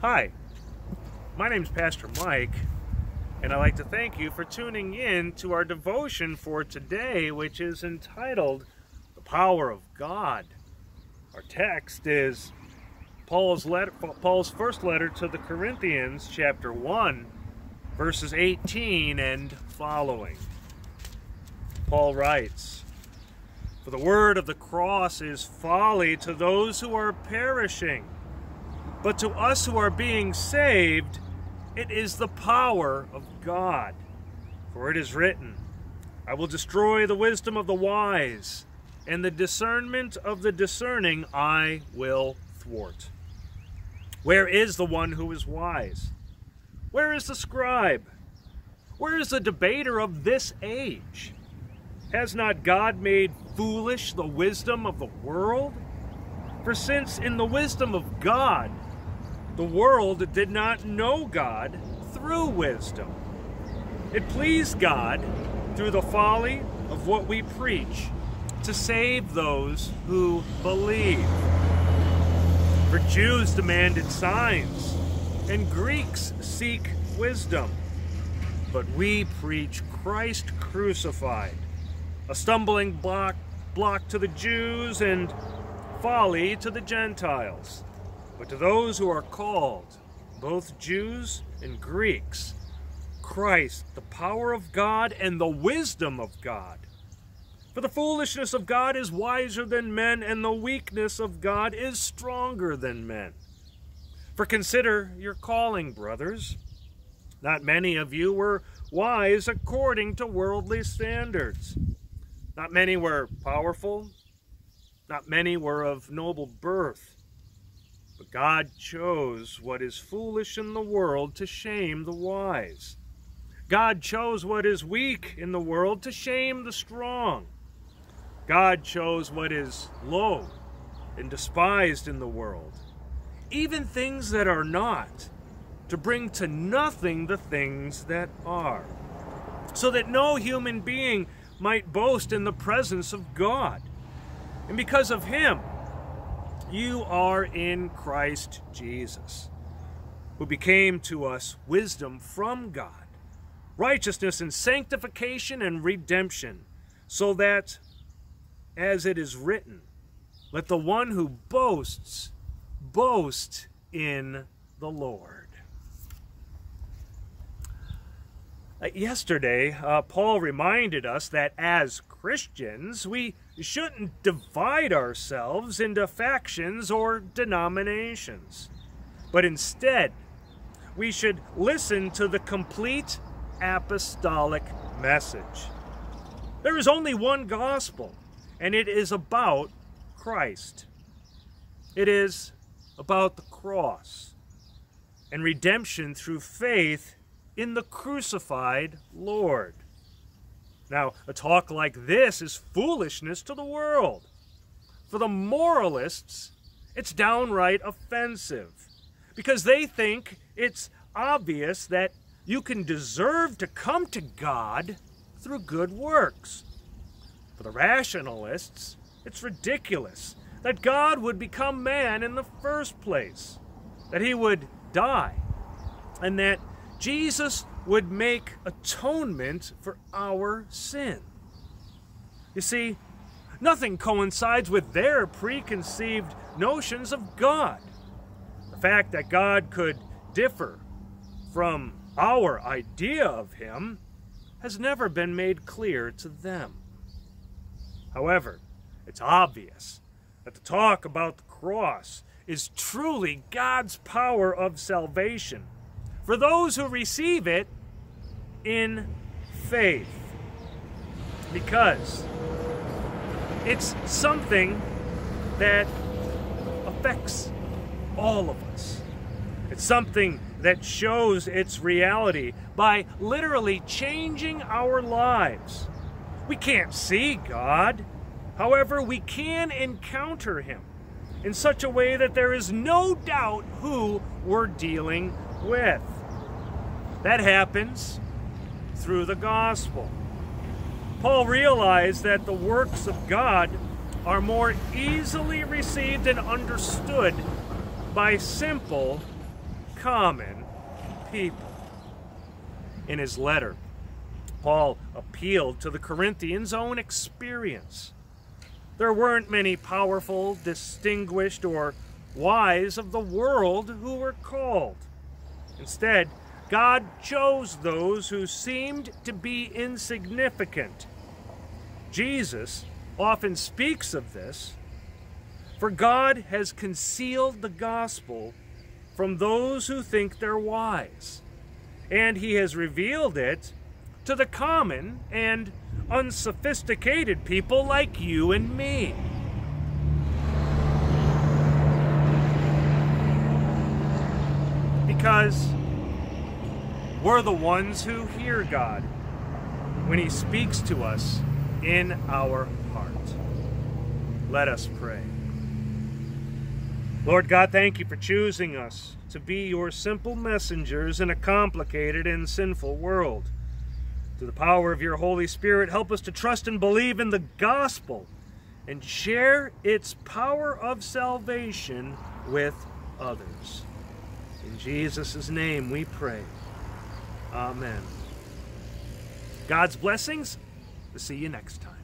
Hi, my name is Pastor Mike, and I'd like to thank you for tuning in to our devotion for today, which is entitled The Power of God. Our text is Paul's, letter, Paul's first letter to the Corinthians, chapter 1, verses 18 and following. Paul writes, For the word of the cross is folly to those who are perishing but to us who are being saved, it is the power of God. For it is written, I will destroy the wisdom of the wise, and the discernment of the discerning I will thwart. Where is the one who is wise? Where is the scribe? Where is the debater of this age? Has not God made foolish the wisdom of the world? For since in the wisdom of God, the world did not know God through wisdom. It pleased God, through the folly of what we preach, to save those who believe. For Jews demanded signs, and Greeks seek wisdom. But we preach Christ crucified, a stumbling block, block to the Jews and folly to the Gentiles. But to those who are called, both Jews and Greeks, Christ, the power of God and the wisdom of God. For the foolishness of God is wiser than men, and the weakness of God is stronger than men. For consider your calling, brothers. Not many of you were wise according to worldly standards. Not many were powerful. Not many were of noble birth. God chose what is foolish in the world to shame the wise. God chose what is weak in the world to shame the strong. God chose what is low and despised in the world, even things that are not, to bring to nothing the things that are, so that no human being might boast in the presence of God. And because of him, you are in Christ Jesus, who became to us wisdom from God, righteousness and sanctification and redemption, so that, as it is written, let the one who boasts boast in the Lord. Uh, yesterday, uh, Paul reminded us that as Christians, we shouldn't divide ourselves into factions or denominations, but instead, we should listen to the complete apostolic message. There is only one gospel, and it is about Christ. It is about the cross and redemption through faith in the crucified Lord. Now, a talk like this is foolishness to the world. For the moralists, it's downright offensive because they think it's obvious that you can deserve to come to God through good works. For the rationalists, it's ridiculous that God would become man in the first place, that he would die, and that Jesus would make atonement for our sin. You see, nothing coincides with their preconceived notions of God. The fact that God could differ from our idea of Him has never been made clear to them. However, it's obvious that the talk about the cross is truly God's power of salvation for those who receive it in faith. Because it's something that affects all of us. It's something that shows its reality by literally changing our lives. We can't see God. However, we can encounter Him in such a way that there is no doubt who we're dealing with. That happens through the gospel. Paul realized that the works of God are more easily received and understood by simple common people. In his letter, Paul appealed to the Corinthians' own experience. There weren't many powerful, distinguished, or wise of the world who were called. Instead, God chose those who seemed to be insignificant. Jesus often speaks of this, for God has concealed the gospel from those who think they're wise, and he has revealed it to the common and unsophisticated people like you and me. Because we're the ones who hear God when He speaks to us in our heart. Let us pray. Lord God, thank you for choosing us to be your simple messengers in a complicated and sinful world. Through the power of your Holy Spirit, help us to trust and believe in the gospel and share its power of salvation with others. In Jesus' name we pray. Amen. God's blessings. We'll see you next time.